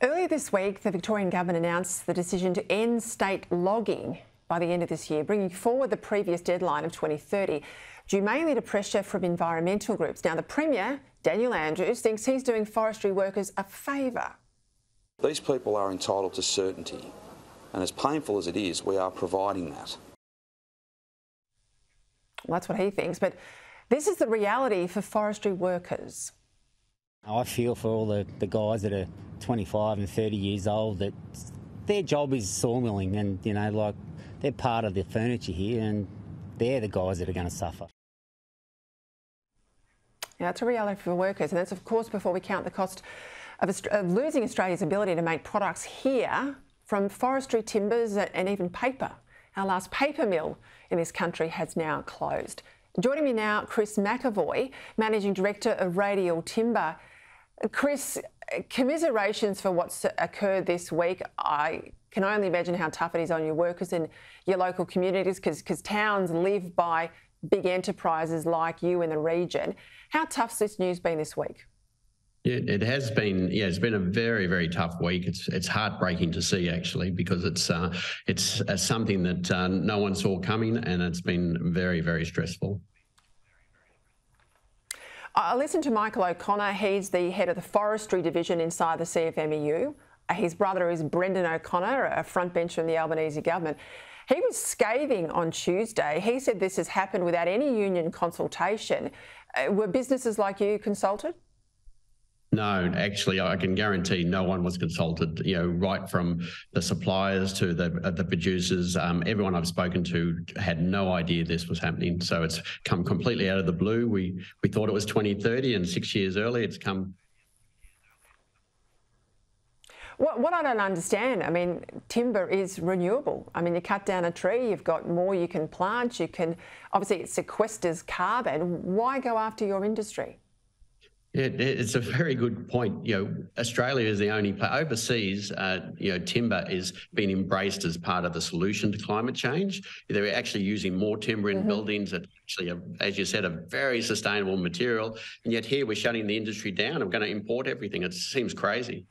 Earlier this week, the Victorian Government announced the decision to end state logging by the end of this year, bringing forward the previous deadline of 2030, due mainly to pressure from environmental groups. Now, the Premier, Daniel Andrews, thinks he's doing forestry workers a favour. These people are entitled to certainty, and as painful as it is, we are providing that. Well, that's what he thinks, but this is the reality for forestry workers. Oh, I feel for all the, the guys that are 25 and 30 years old that their job is sawmilling and, you know, like they're part of the furniture here and they're the guys that are going to suffer. Yeah, it's a reality for workers, and that's, of course, before we count the cost of, of losing Australia's ability to make products here from forestry, timbers, and even paper. Our last paper mill in this country has now closed. Joining me now, Chris McEvoy, Managing Director of Radial Timber. Chris, commiserations for what's occurred this week. I can only imagine how tough it is on your workers and your local communities because towns live by big enterprises like you in the region. How tough's this news been this week? It, it, has been, yeah, it's been a very, very tough week. It's it's heartbreaking to see actually because it's uh, it's uh, something that uh, no one saw coming, and it's been very, very stressful. I listened to Michael O'Connor. He's the head of the forestry division inside the CFMEU. His brother is Brendan O'Connor, a frontbencher in the Albanese government. He was scathing on Tuesday. He said this has happened without any union consultation. Uh, were businesses like you consulted? No, actually, I can guarantee no one was consulted. You know, right from the suppliers to the uh, the producers, um, everyone I've spoken to had no idea this was happening. So it's come completely out of the blue. We we thought it was 2030, and six years early, it's come. What, what I don't understand, I mean, timber is renewable. I mean, you cut down a tree, you've got more you can plant. You can obviously it sequesters carbon. Why go after your industry? It, it's a very good point. You know, Australia is the only overseas. Uh, you know, timber is being embraced as part of the solution to climate change. They're actually using more timber in mm-hmm. buildings. That actually, a, as you said, a very sustainable material. And yet here we're shutting the industry down. I'm going to import everything. It seems crazy.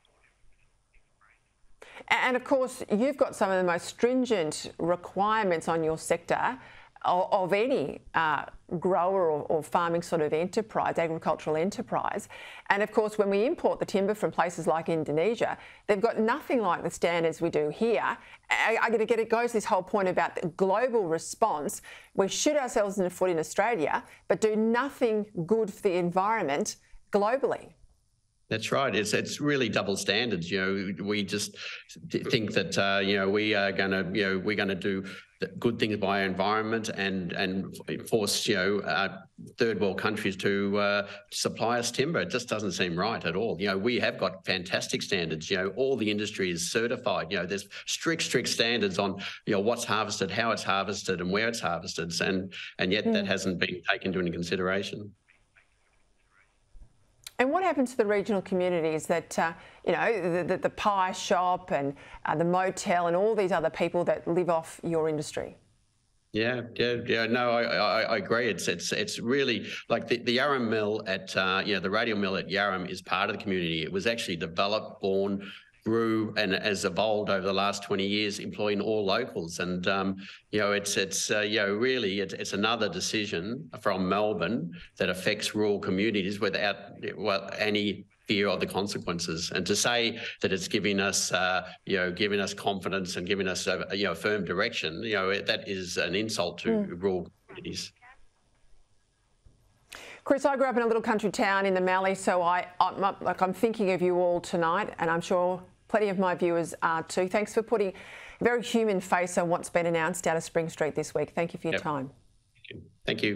And of course, you've got some of the most stringent requirements on your sector of, any uh, grower or, or, farming sort of enterprise, agricultural enterprise. And of course, when we import the timber from places like Indonesia, they've got nothing like the standards we do here. I, get it goes this whole point about the global response. We shoot ourselves in the foot in Australia, but do nothing good for the environment globally. That's right. It's it's really double standards. You know, we just think that uh, you know we are going to you know we're going to do good things by our environment and and force you know uh, third world countries to uh, supply us timber. It just doesn't seem right at all. You know, we have got fantastic standards. You know, all the industry is certified. You know, there's strict strict standards on you know what's harvested, how it's harvested, and where it's harvested, and and yet that hasn't been taken into consideration. And what happens to the regional communities that, uh, you know, the, the, the, pie shop and uh, the motel and all these other people that live off your industry? Yeah, yeah, yeah. No, I, I, I, agree. It's it's it's really like the, the Yarram mill at uh, you know the radial mill at Yarram is part of the community. It was actually developed, born, grew and has evolved over the last 20 years, employing all locals. And um, you know, it's it's uh, you know really it's, it's another decision from Melbourne that affects rural communities without well any fear of the consequences. And to say that it's giving us, uh, you know, giving us confidence and giving us, a, you know, firm direction, you know, that is an insult to mm. rural communities. Chris, I grew up in a little country town in the Mallee, so I, I'm, like I'm thinking of you all tonight, and I'm sure plenty of my viewers are too. Thanks for putting a very human face on what's been announced out of Spring Street this week. Thank you for your yep. time. Thank you. Thank you.